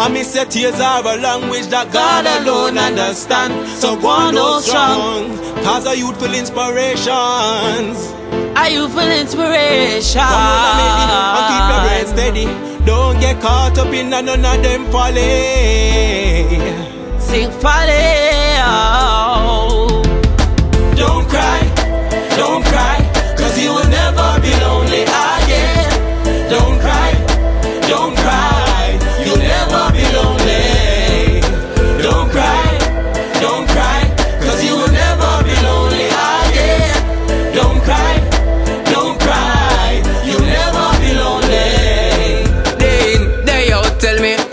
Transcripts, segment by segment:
I miss your tears are a language that God alone understand. So go on, no strong, cause a youthful inspirations. A youthful inspiration. Come on, lady, and keep your brain steady. Don't get caught up in none of them folly. Sing folly.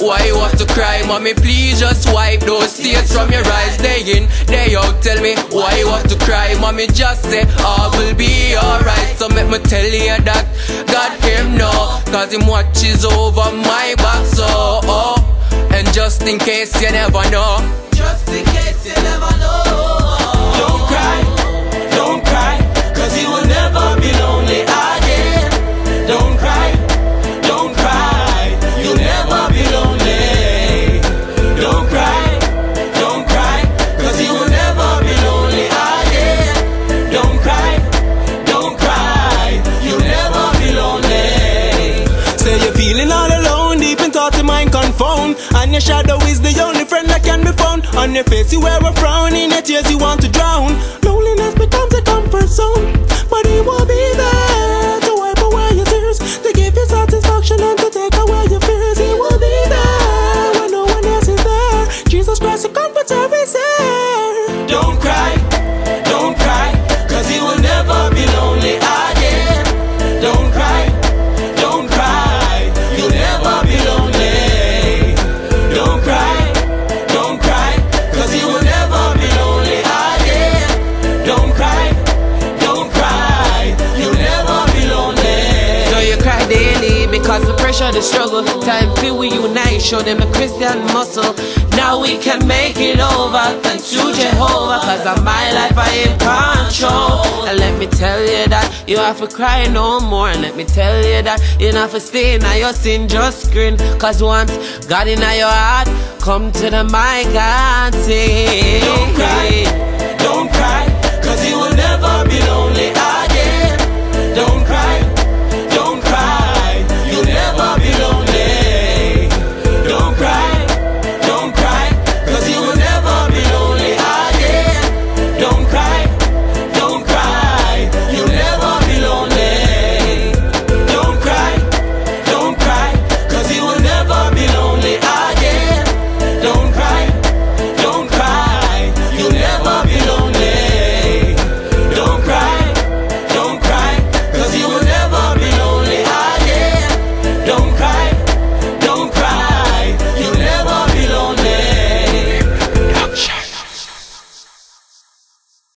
Why you have to cry Mommy, please just wipe those tears from your eyes Day in, day out, tell me why you have to cry Mommy, just say ah, all will be alright. So make me tell you that God him know Cause him watches over my back so oh. And just in case you never know And your shadow is the only friend that can be found. On your face, you wear a frown, in your tears, you want to drown. Loneliness becomes a comfort zone, but he will be there to wipe away your tears, to give you satisfaction and to take away your fears. He will be there when no one else is there. Jesus Christ, the comforter is here. Don't cry, because the pressure, the struggle. Time feel we unite, show them a Christian muscle. Now we can make it over. Thanks to Jehovah, cause of my life I in control. And let me tell you that you have to cry no more. And let me tell you that you have to stay in your sin, just grin. Cause once God in your heart, come to the mic and sing. Don't cry,